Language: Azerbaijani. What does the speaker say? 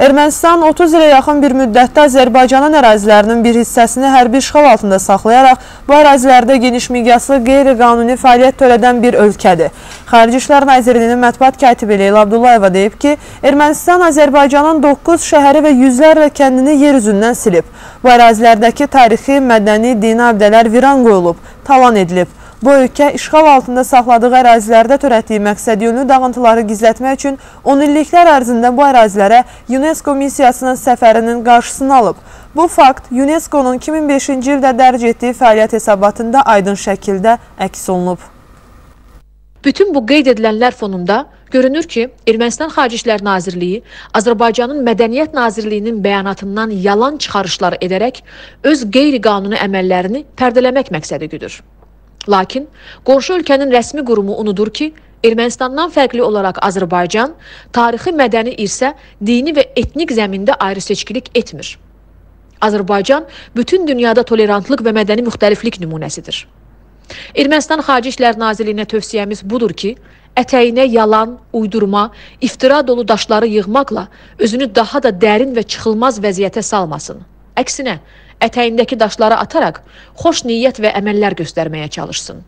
Ermənistan 30 ilə yaxın bir müddətdə Azərbaycanın ərazilərinin bir hissəsini hərbi işğal altında saxlayaraq bu ərazilərdə geniş miqyaslı qeyri-qanuni fəaliyyət törədən bir ölkədir. Xarici İşlər Nazirliyinin mətbuat katibi Leyla Abdullayeva deyib ki, Ermənistan Azərbaycanın 9 şəhəri və yüzlərlə kəndini yer üzündən silib. Bu ərazilərdəki tarixi, mədəni, dini abdələr viran qoyulub, talan edilib. Bu ölkə işğal altında saxladığı ərazilərdə törətdiyi məqsədyönlü dağıntıları gizlətmək üçün 10 illiklər ərzində bu ərazilərə UNESCO missiyasının səfərinin qarşısını alıb. Bu fakt UNESCO-nun 2005-ci ildə dərc etdiyi fəaliyyət hesabatında aydın şəkildə əks olunub. Bütün bu qeyd edilənlər fonunda görünür ki, Ermənistan Xarici İşlər Nazirliyi Azərbaycanın Mədəniyyət Nazirliyinin bəyanatından yalan çıxarışlar edərək öz qeyri-qanuni əməllərini pərdələmək məqsədi güdür. Lakin qonşu ölkənin rəsmi qurumu unudur ki, Ermənistandan fərqli olaraq Azərbaycan tarixi mədəni irsə dini və etnik zəmində ayrı-seçkilik etmir. Azərbaycan bütün dünyada tolerantlıq və mədəni müxtəliflik nümunəsidir. Ermənistan Xarici İşlər Nazirliyinə tövsiyəmiz budur ki, ətəyinə yalan, uydurma, iftira dolu daşları yığmaqla özünü daha da dərin və çıxılmaz vəziyyətə salmasın. Əksinə, ətəyindəki daşları ataraq xoş niyyət və əməllər göstərməyə çalışsın.